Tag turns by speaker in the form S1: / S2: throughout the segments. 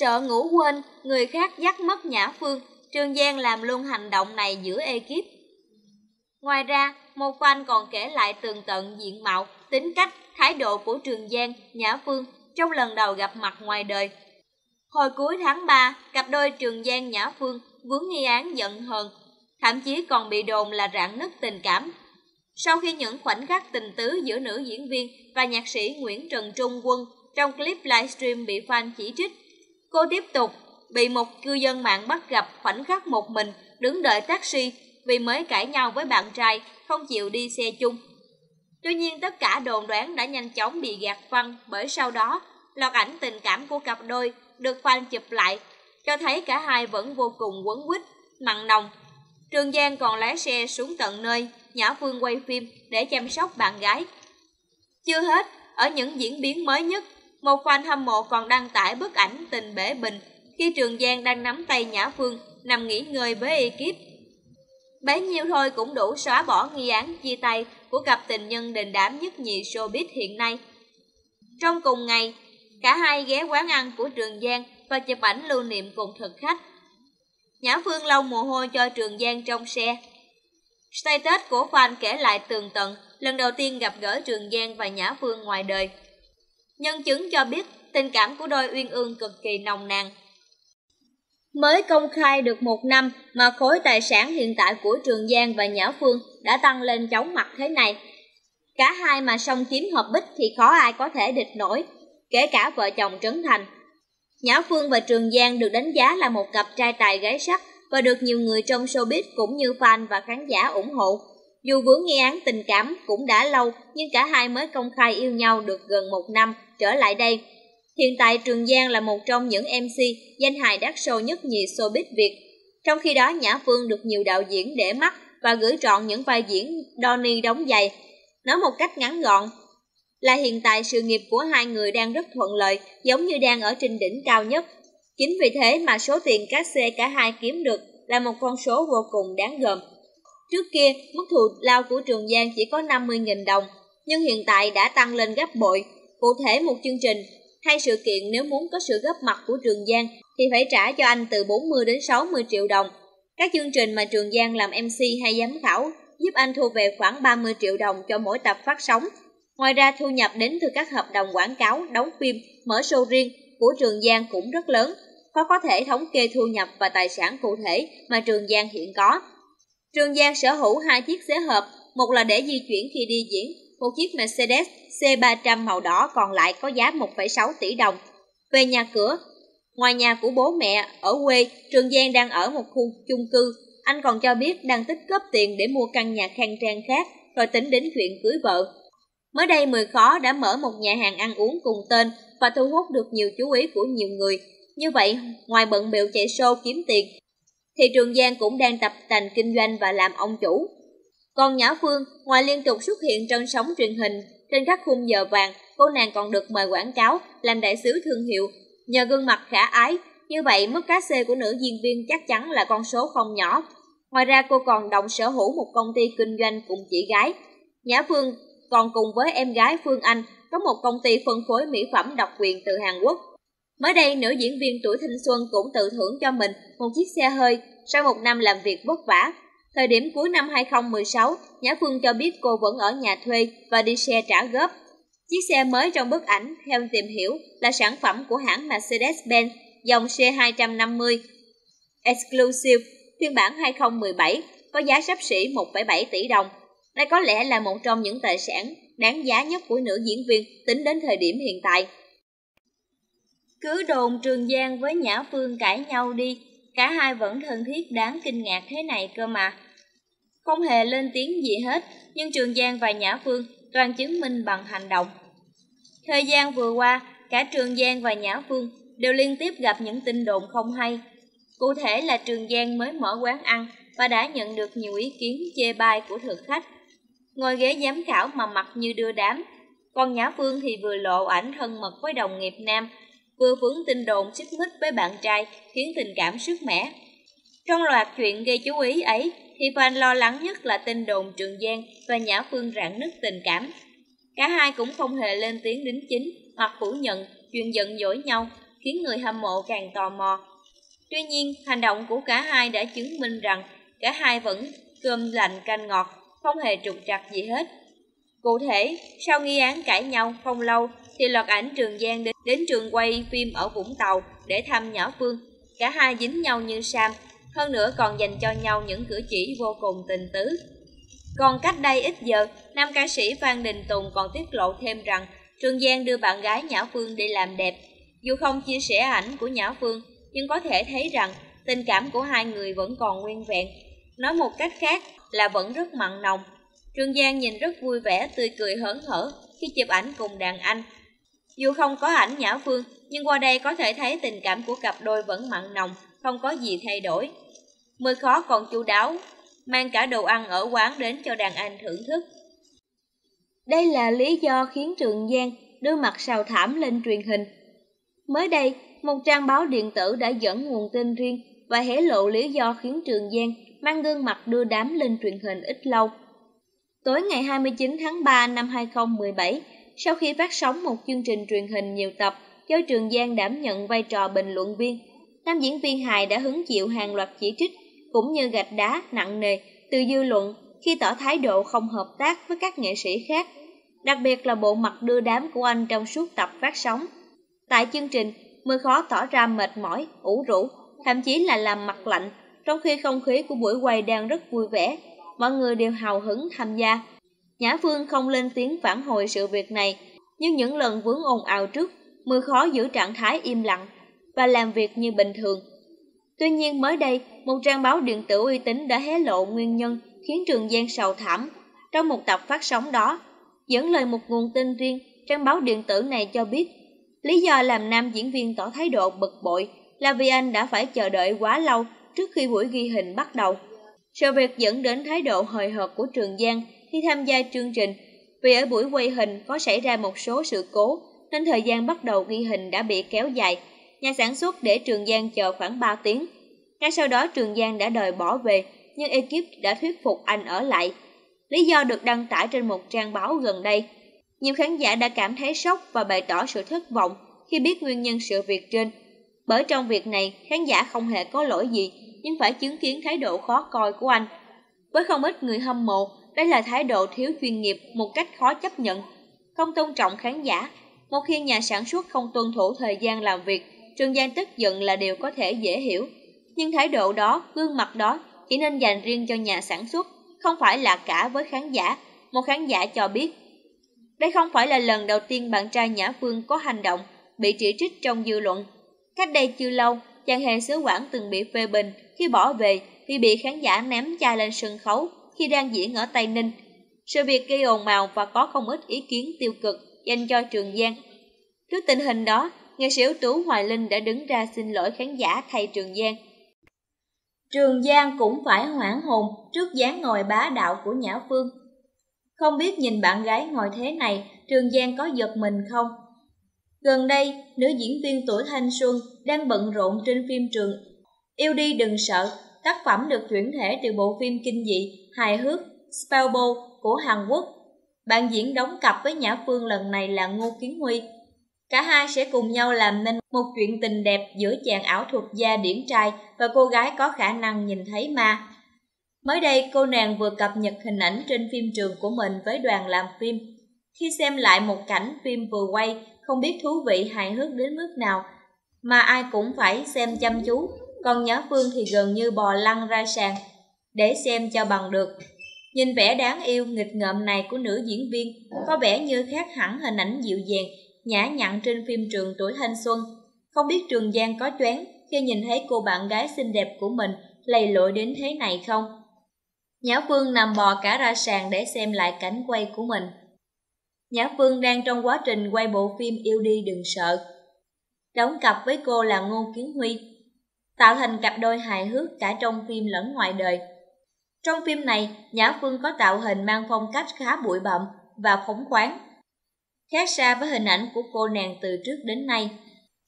S1: Sợ ngủ quên, người khác dắt mất Nhã Phương, Trường Giang làm luôn hành động này giữa ekip. Ngoài ra, một fan còn kể lại tường tận diện mạo, tính cách, thái độ của Trường Giang, Nhã Phương trong lần đầu gặp mặt ngoài đời. Hồi cuối tháng 3, cặp đôi Trường Giang Nhã Phương vướng nghi án giận hờn, thậm chí còn bị đồn là rạn nứt tình cảm. Sau khi những khoảnh khắc tình tứ giữa nữ diễn viên và nhạc sĩ Nguyễn Trần Trung Quân trong clip livestream bị fan chỉ trích, cô tiếp tục bị một cư dân mạng bắt gặp khoảnh khắc một mình đứng đợi taxi vì mới cãi nhau với bạn trai, không chịu đi xe chung. Tuy nhiên tất cả đồn đoán đã nhanh chóng bị gạt phăng bởi sau đó, loạt ảnh tình cảm của cặp đôi được fan chụp lại, cho thấy cả hai vẫn vô cùng quấn quýt, mặn nồng. Trường Giang còn lái xe xuống tận nơi, Nhã Phương quay phim để chăm sóc bạn gái. Chưa hết, ở những diễn biến mới nhất, một fan hâm mộ còn đăng tải bức ảnh tình bể bình khi Trường Giang đang nắm tay Nhã Phương nằm nghỉ ngơi với ekip. Bấy nhiêu thôi cũng đủ xóa bỏ nghi án chia tay của cặp tình nhân đình đám nhất nhì showbiz hiện nay. Trong cùng ngày, cả hai ghé quán ăn của Trường Giang và chụp ảnh lưu niệm cùng thực khách. Nhã Phương lau mồ hôi cho Trường Giang trong xe. Status của fan kể lại tường tận lần đầu tiên gặp gỡ Trường Giang và Nhã Phương ngoài đời. Nhân chứng cho biết tình cảm của đôi uyên ương cực kỳ nồng nàn. Mới công khai được một năm mà khối tài sản hiện tại của Trường Giang và Nhã Phương đã tăng lên chóng mặt thế này. Cả hai mà song chiếm hợp bích thì khó ai có thể địch nổi, kể cả vợ chồng Trấn Thành. Nhã Phương và Trường Giang được đánh giá là một cặp trai tài gái sắc và được nhiều người trong showbiz cũng như fan và khán giả ủng hộ. Dù vướng nghi án tình cảm cũng đã lâu nhưng cả hai mới công khai yêu nhau được gần một năm trở lại đây. Hiện tại Trường Giang là một trong những MC danh hài đắt show nhất nhì showbiz Việt. Trong khi đó Nhã Phương được nhiều đạo diễn để mắt và gửi trọn những vai diễn donny đóng giày. Nói một cách ngắn gọn, là hiện tại sự nghiệp của hai người đang rất thuận lợi, giống như đang ở trên đỉnh cao nhất. Chính vì thế mà số tiền các xe cả hai kiếm được là một con số vô cùng đáng gờm. Trước kia, mức thù lao của Trường Giang chỉ có 50.000 đồng, nhưng hiện tại đã tăng lên gấp bội. Cụ thể một chương trình hay sự kiện nếu muốn có sự góp mặt của Trường Giang thì phải trả cho anh từ 40 đến 60 triệu đồng. Các chương trình mà Trường Giang làm MC hay giám khảo giúp anh thu về khoảng 30 triệu đồng cho mỗi tập phát sóng. Ngoài ra thu nhập đến từ các hợp đồng quảng cáo, đóng phim, mở show riêng của Trường Giang cũng rất lớn. Khó có thể thống kê thu nhập và tài sản cụ thể mà Trường Giang hiện có. Trường Giang sở hữu hai chiếc xế hợp, một là để di chuyển khi đi diễn, một chiếc Mercedes C300 màu đỏ còn lại có giá 1,6 tỷ đồng. Về nhà cửa, ngoài nhà của bố mẹ, ở quê, Trường Giang đang ở một khu chung cư. Anh còn cho biết đang tích góp tiền để mua căn nhà khang trang khác, rồi tính đến chuyện cưới vợ. Mới đây Mười Khó đã mở một nhà hàng ăn uống cùng tên và thu hút được nhiều chú ý của nhiều người. Như vậy, ngoài bận biểu chạy show kiếm tiền, thì Trường Giang cũng đang tập tành kinh doanh và làm ông chủ. Còn Nhã Phương, ngoài liên tục xuất hiện trên sóng truyền hình, trên các khung giờ vàng, cô nàng còn được mời quảng cáo, làm đại sứ thương hiệu. Nhờ gương mặt khả ái, như vậy mức cá xê của nữ diễn viên chắc chắn là con số không nhỏ. Ngoài ra cô còn đồng sở hữu một công ty kinh doanh cùng chị gái. Nhã Phương còn cùng với em gái Phương Anh có một công ty phân phối mỹ phẩm độc quyền từ Hàn Quốc. Mới đây, nữ diễn viên tuổi thanh xuân cũng tự thưởng cho mình một chiếc xe hơi sau một năm làm việc vất vả. Thời điểm cuối năm 2016, Nhã Phương cho biết cô vẫn ở nhà thuê và đi xe trả góp. Chiếc xe mới trong bức ảnh, theo tìm hiểu, là sản phẩm của hãng Mercedes-Benz dòng C250 Exclusive phiên bản 2017 có giá sắp xỉ 1,7 tỷ đồng. Đây có lẽ là một trong những tài sản đáng giá nhất của nữ diễn viên tính đến thời điểm hiện tại. Cứ đồn Trường Giang với Nhã Phương cãi nhau đi, cả hai vẫn thân thiết đáng kinh ngạc thế này cơ mà. Không hề lên tiếng gì hết, nhưng Trường Giang và Nhã Phương toàn chứng minh bằng hành động. Thời gian vừa qua, cả Trường Giang và Nhã Phương đều liên tiếp gặp những tin đồn không hay. Cụ thể là Trường Giang mới mở quán ăn và đã nhận được nhiều ý kiến chê bai của thực khách. Ngồi ghế giám khảo mà mặt như đưa đám, còn Nhã Phương thì vừa lộ ảnh thân mật với đồng nghiệp nam vừa vướng tin đồn xích mích với bạn trai khiến tình cảm sức mẻ. Trong loạt chuyện gây chú ý ấy, thì fan lo lắng nhất là tin đồn Trường Giang và Nhã Phương rạn nứt tình cảm. Cả hai cũng không hề lên tiếng đính chính hoặc phủ nhận chuyện giận dỗi nhau. khiến người hâm mộ càng tò mò. Tuy nhiên, hành động của cả hai đã chứng minh rằng cả hai vẫn cơm lành canh ngọt, không hề trục trặc gì hết. Cụ thể, sau nghi án cãi nhau không lâu, thì loạt ảnh Trường Giang đến, đến trường quay phim ở Vũng Tàu để thăm nhỏ Phương. Cả hai dính nhau như Sam, hơn nữa còn dành cho nhau những cử chỉ vô cùng tình tứ. Còn cách đây ít giờ, nam ca sĩ Phan Đình Tùng còn tiết lộ thêm rằng Trường Giang đưa bạn gái Nhã Phương đi làm đẹp. Dù không chia sẻ ảnh của Nhã Phương, nhưng có thể thấy rằng tình cảm của hai người vẫn còn nguyên vẹn. Nói một cách khác là vẫn rất mặn nồng. Trường Giang nhìn rất vui vẻ, tươi cười hớn hở khi chụp ảnh cùng đàn anh. Dù không có ảnh Nhã Phương, nhưng qua đây có thể thấy tình cảm của cặp đôi vẫn mặn nồng, không có gì thay đổi. Mười khó còn chu đáo, mang cả đồ ăn ở quán đến cho đàn anh thưởng thức. Đây là lý do khiến Trường Giang đưa mặt sào thảm lên truyền hình. Mới đây, một trang báo điện tử đã dẫn nguồn tin riêng và hé lộ lý do khiến Trường Giang mang gương mặt đưa đám lên truyền hình ít lâu. Tối ngày 29 tháng 3 năm 2017, sau khi phát sóng một chương trình truyền hình nhiều tập do Trường Giang đảm nhận vai trò bình luận viên, nam diễn viên hài đã hứng chịu hàng loạt chỉ trích cũng như gạch đá nặng nề từ dư luận khi tỏ thái độ không hợp tác với các nghệ sĩ khác, đặc biệt là bộ mặt đưa đám của anh trong suốt tập phát sóng. Tại chương trình, Mưa khó tỏ ra mệt mỏi, ủ rũ, thậm chí là làm mặt lạnh, trong khi không khí của buổi quay đang rất vui vẻ, mọi người đều hào hứng tham gia. Nhã Phương không lên tiếng phản hồi sự việc này, nhưng những lần vướng ồn ào trước, Mưa khó giữ trạng thái im lặng và làm việc như bình thường. Tuy nhiên mới đây, một trang báo điện tử uy tín đã hé lộ nguyên nhân khiến Trường Giang sầu thảm. Trong một tập phát sóng đó, dẫn lời một nguồn tin riêng, trang báo điện tử này cho biết Lý do làm nam diễn viên tỏ thái độ bực bội là vì anh đã phải chờ đợi quá lâu trước khi buổi ghi hình bắt đầu. Sự việc dẫn đến thái độ hời hợt của Trường Giang khi tham gia chương trình vì ở buổi quay hình có xảy ra một số sự cố nên thời gian bắt đầu ghi hình đã bị kéo dài. Nhà sản xuất để Trường Giang chờ khoảng 3 tiếng. Ngay sau đó Trường Giang đã đòi bỏ về nhưng ekip đã thuyết phục anh ở lại. Lý do được đăng tải trên một trang báo gần đây. Nhiều khán giả đã cảm thấy sốc và bày tỏ sự thất vọng khi biết nguyên nhân sự việc trên. Bởi trong việc này, khán giả không hề có lỗi gì, nhưng phải chứng kiến thái độ khó coi của anh. Với không ít người hâm mộ, đây là thái độ thiếu chuyên nghiệp một cách khó chấp nhận. Không tôn trọng khán giả, một khi nhà sản xuất không tuân thủ thời gian làm việc, Trương Giang tức giận là điều có thể dễ hiểu. Nhưng thái độ đó, gương mặt đó chỉ nên dành riêng cho nhà sản xuất, không phải là cả với khán giả. Một khán giả cho biết đây không phải là lần đầu tiên bạn trai Nhã Phương có hành động bị chỉ trích trong dư luận. Cách đây chưa lâu, chàng hề xứ quản từng bị phê bình khi bỏ về vì bị khán giả ném chai lên sân khấu khi đang diễn ở Tây Ninh. Sự việc gây ồn ào và có không ít ý kiến tiêu cực dành cho Trường Giang. Trước tình hình đó, nghệ sĩ ưu tú Hoài Linh đã đứng ra xin lỗi khán giả thay Trường Giang. Trường Giang cũng phải hoảng hồn trước dáng ngồi bá đạo của Nhã Phương không biết nhìn bạn gái ngồi thế này, Trường Giang có giật mình không? Gần đây, nữ diễn viên tuổi thanh xuân đang bận rộn trên phim trường Yêu đi đừng sợ, tác phẩm được chuyển thể từ bộ phim kinh dị, hài hước Spellbound của Hàn Quốc. Bạn diễn đóng cặp với Nhã Phương lần này là Ngô Kiến Huy. Cả hai sẽ cùng nhau làm nên một chuyện tình đẹp giữa chàng ảo thuật gia điển trai và cô gái có khả năng nhìn thấy ma. Mới đây cô nàng vừa cập nhật hình ảnh trên phim trường của mình với đoàn làm phim. Khi xem lại một cảnh phim vừa quay, không biết thú vị hài hước đến mức nào, mà ai cũng phải xem chăm chú, còn Nhã Phương thì gần như bò lăn ra sàn, để xem cho bằng được. Nhìn vẻ đáng yêu nghịch ngợm này của nữ diễn viên có vẻ như khác hẳn hình ảnh dịu dàng, nhã nhặn trên phim trường tuổi thanh xuân. Không biết Trường Giang có choáng khi nhìn thấy cô bạn gái xinh đẹp của mình lầy lội đến thế này không? Nhã Phương nằm bò cả ra sàn để xem lại cảnh quay của mình. Nhã Phương đang trong quá trình quay bộ phim Yêu đi đừng sợ. Đóng cặp với cô là Ngô Kiến Huy, tạo thành cặp đôi hài hước cả trong phim lẫn ngoài đời. Trong phim này, Nhã Phương có tạo hình mang phong cách khá bụi bặm và phóng khoáng. Khác xa với hình ảnh của cô nàng từ trước đến nay,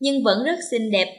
S1: nhưng vẫn rất xinh đẹp.